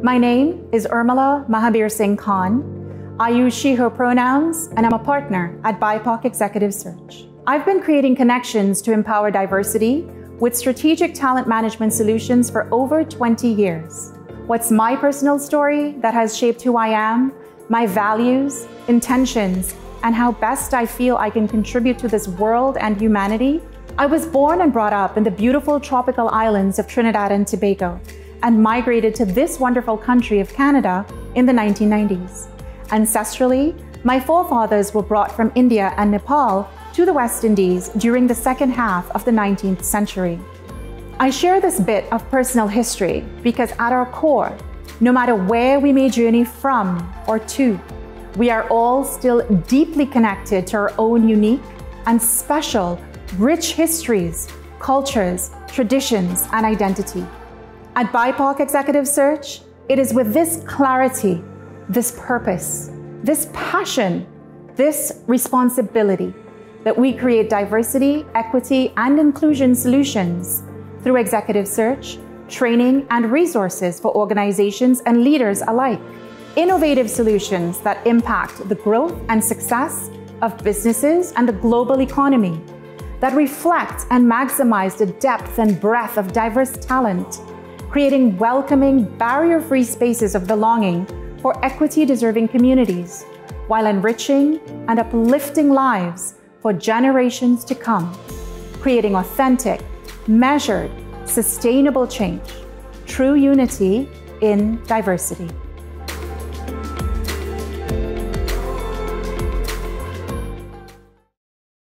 My name is Urmila Mahabir Singh Khan. I use she, her pronouns, and I'm a partner at BIPOC Executive Search. I've been creating connections to empower diversity with strategic talent management solutions for over 20 years. What's my personal story that has shaped who I am, my values, intentions, and how best I feel I can contribute to this world and humanity? I was born and brought up in the beautiful tropical islands of Trinidad and Tobago and migrated to this wonderful country of Canada in the 1990s. Ancestrally, my forefathers were brought from India and Nepal to the West Indies during the second half of the 19th century. I share this bit of personal history because at our core, no matter where we may journey from or to, we are all still deeply connected to our own unique and special, rich histories, cultures, traditions, and identity. At BIPOC Executive Search, it is with this clarity, this purpose, this passion, this responsibility that we create diversity, equity, and inclusion solutions through executive search, training, and resources for organizations and leaders alike. Innovative solutions that impact the growth and success of businesses and the global economy, that reflect and maximize the depth and breadth of diverse talent creating welcoming, barrier free spaces of belonging for equity deserving communities, while enriching and uplifting lives for generations to come, creating authentic, measured, sustainable change, true unity in diversity.